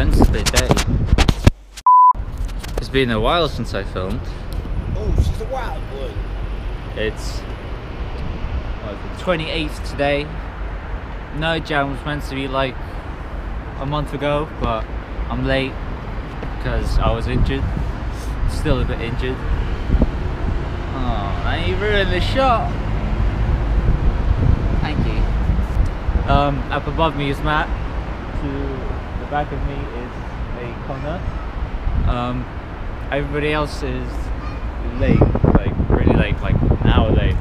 lens is a bit dirty. It's been a while since I filmed. Oh, she's a wild one. It's the 28th today. No jam was meant to be like a month ago, but I'm late because I was injured. Still a bit injured. Oh, now you ruined the shot. Thank you. Um, up above me is Matt. The back of me is a Connor. Um, everybody else is late, like really late, like an hour late.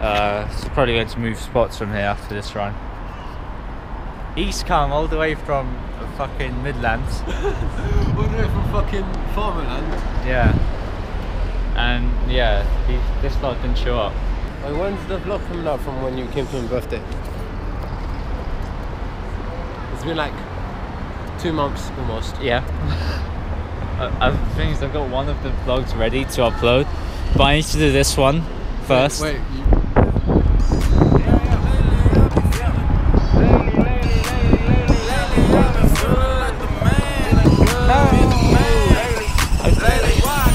Uh, it's probably going to move spots from here after this run. He's come all the way from the fucking Midlands. All the way from fucking Farmerland. Yeah. And yeah, he, this lot didn't show up. Wait, when's the vlog coming out from when you came to my birthday? It's been like two months almost. Yeah. uh, I think I've got one of the vlogs ready to upload, but I need to do this one first. Wait, you,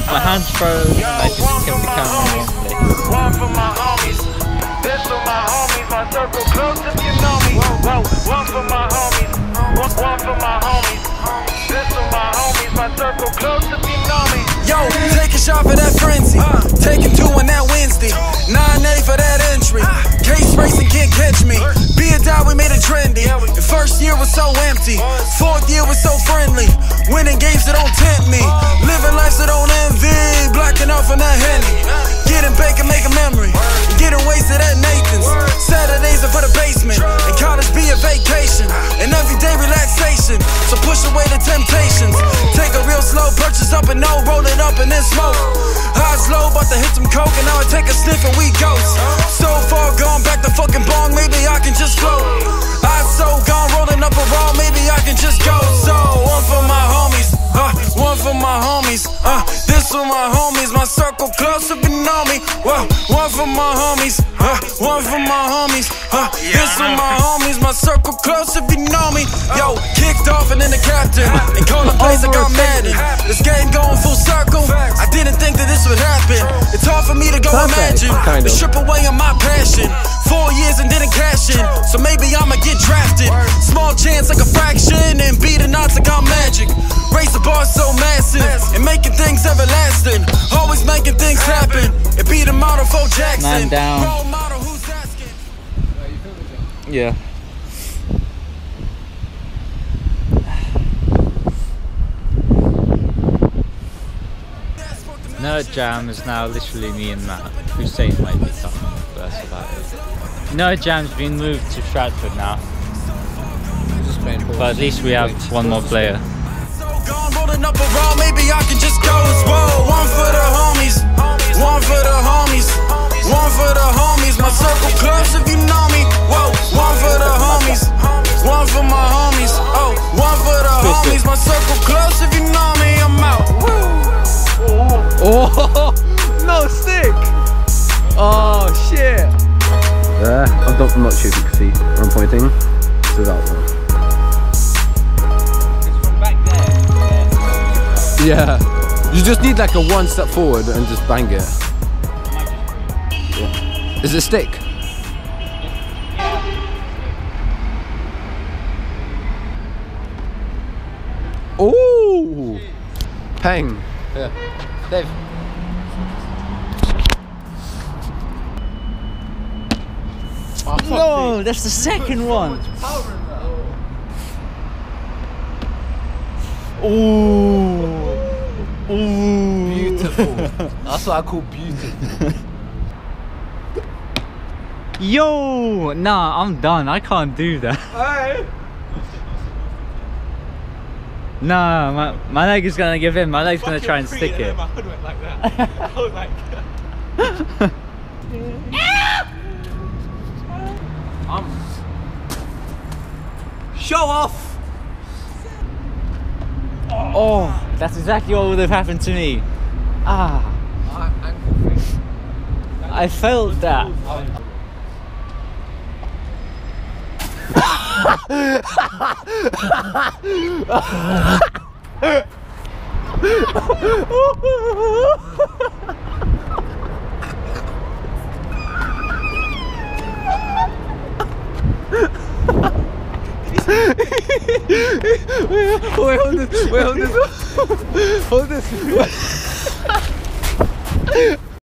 My hands froze. I just kept the camera instantly. One for my homies. This for my homies. My circle close if you know circle close know me. Yo, take a shot for that frenzy. Taking two on that Wednesday. 9A for that entry. Case racing can't catch me. Be it die, we made it trendy. The first year was so empty. Fourth year was so friendly. Winning games that don't tempt me. Living life that don't envy. Blacking off on that Henny. Getting bacon, make a memory. Getting wasted at Nathan's. Saturdays are for the basement. And college be a and no, roll it up and then smoke. High slow, about to hit some coke and now I take a sniff and we ghost. So far gone back to fucking bong, maybe I can just float. I so gone rolling up a raw, maybe I can just go. So one for my homies, uh, one for my homies, uh, this for my homies, my circle close if you know me. Whoa, one for my homies, uh, one for my homies, uh, this for my homies, my circle close if you know me. Yo, kicked off and then the captain, and call the place I got mad in. This game going full circle. I didn't think that this would happen. It's hard for me to go imagine. kind of. strip away on my passion. Four years and didn't cash in, so maybe I'ma get drafted. Small chance like a fraction, and beat the odds like I'm magic. Raise the bar so massive, and making things everlasting. Always making things happen. And be the model for Man down. Model, who's asking? Yeah. Nerd Jam is now literally me and Matt. Hussein might be talking first about it. Nerd Jam's been moved to Stratford now, just playing horse. but at least we have one more player. So gone, rolling up a roll, maybe I can just go as well. There, I'm not, I'm not sure if you can see where I'm pointing. So that one. Yeah. You just need like a one step forward and just bang it. Yeah. Is it stick? Ooh! Peng. Yeah. Dave. No, that's the second one. Ooh. Ooh. Beautiful. That's what I call beautiful. Yo, nah, I'm done. I can't do that. Nah, my, my leg is gonna give in. My leg's gonna try and stick it. Show off! Oh, that's exactly what would have happened to me. Ah, I felt that. Wait, hold this. Wait, hold this. Hold this.